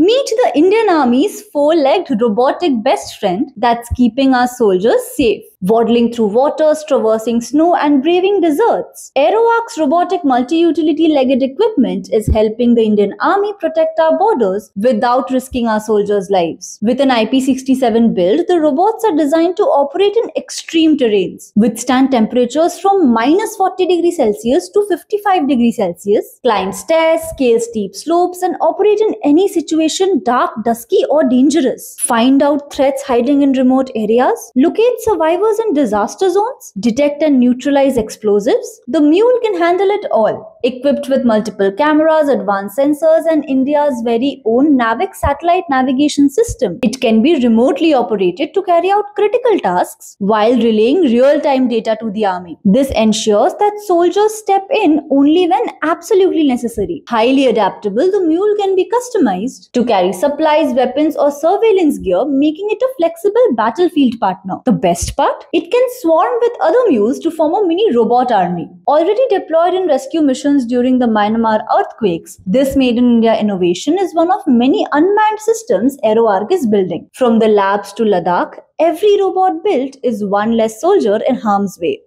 Meet the Indian Army's four legged robotic best friend that's keeping our soldiers safe waddling through waters, traversing snow, and braving deserts. AeroArc's robotic multi-utility legged equipment is helping the Indian Army protect our borders without risking our soldiers' lives. With an IP67 build, the robots are designed to operate in extreme terrains, withstand temperatures from minus 40 degrees Celsius to 55 degrees Celsius, climb stairs, scale steep slopes, and operate in any situation dark, dusky, or dangerous. Find out threats hiding in remote areas, locate survivors in disaster zones, detect and neutralize explosives. The mule can handle it all. Equipped with multiple cameras, advanced sensors, and India's very own NAVIC satellite navigation system, it can be remotely operated to carry out critical tasks while relaying real time data to the army. This ensures that soldiers step in only when absolutely necessary. Highly adaptable, the mule can be customized to carry supplies, weapons, or surveillance gear, making it a flexible battlefield partner. The best part? It can swarm with other mules to form a mini robot army. Already deployed in rescue missions during the Myanmar earthquakes, this Made in India innovation is one of many unmanned systems AeroArc is building. From the labs to Ladakh, every robot built is one less soldier in harm's way.